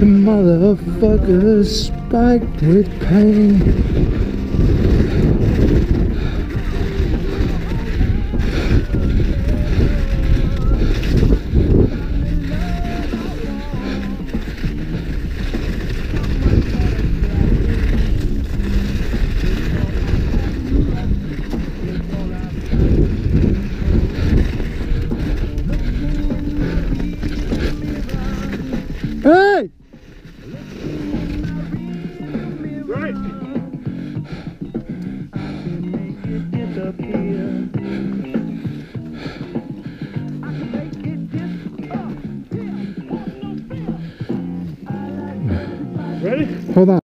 motherfucker spiked with pain. Hey! Ready? Hold on.